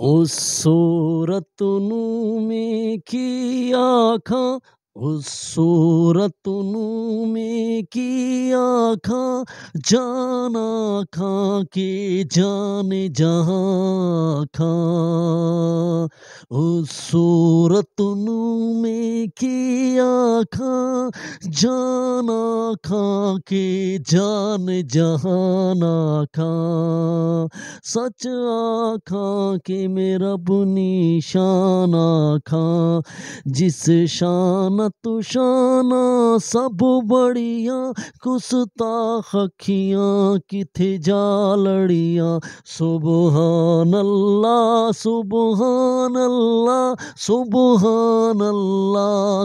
اس سورت نو میں کی آنکھاں اس سورت نو میں کی آنکھاں جان آنکھاں کے جان جہاں آنکھاں او سورت نو میں کی آنکھاں جان آنکھاں کے جان جہان آنکھاں سچ آنکھاں کے میرا بنی شان آنکھاں جس شان تو شان سب بڑیاں کس تاخیاں کتھے جا لڑیاں سبحان اللہ سبحان اللہ سبحان اللہ اللہ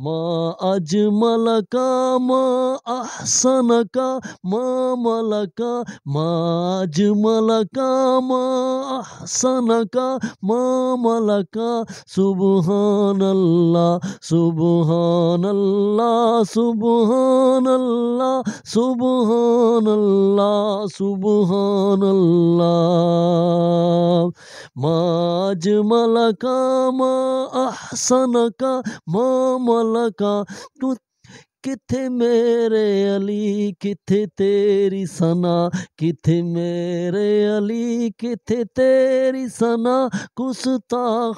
ما أجملك ما أحسنك ما ملك ما أجملك ما أحسنك ما ملك سبحان الله سبحان الله سبحان الله سبحان الله سبحان الله ماج ملک ما آسن کا ماں ملک کتھے میرے علی کتھے تیری سنا کتھے میرے علی کتھے تیری سنا کس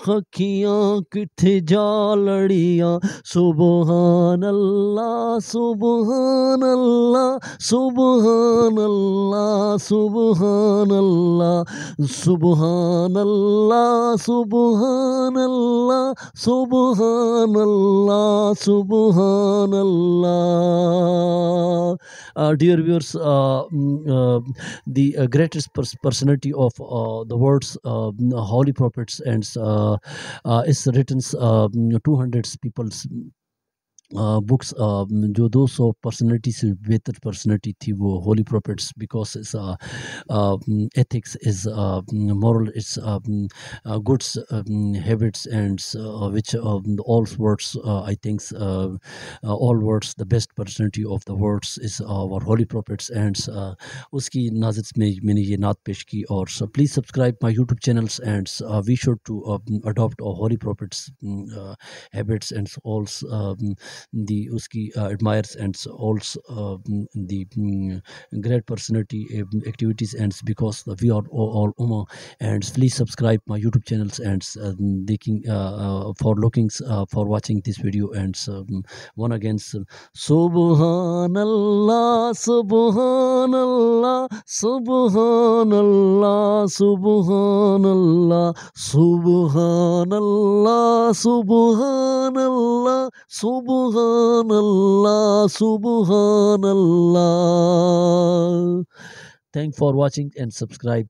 خکیاں کتھے جا لڑیاں سبحان اللہ سبحان اللہ سبحان اللہ سبحان اللہ سبحان اللہ سبحان اللہ سبحان اللہ سبحان اللہ Allah. Uh, dear viewers, uh, mm, uh, the uh, greatest pers personality of uh, the world's uh, holy prophets and is written mm, 200 people's books جو دو سو پرسنلٹی سے بہتر پرسنلٹی تھی وہ holy prophets because ethics is moral its goods habits and which all words I thinks all words the best personality of the words is our holy prophets and اس کی نازت میں میں نے یہ نعت پیش کی اور please subscribe my YouTube channels and we should to adapt holy prophets habits and also the uski uh, admires and also uh, mm, the mm, great personality eh, mm, activities and because we are all Uma and please subscribe my YouTube channels and uh, looking for looking for watching this video and one again Subhanallah Subhanallah Subhanallah Subhanallah Subhanallah Subhanallah Subhanallah Subhanallah, Subhanallah. Thanks for watching and subscribe.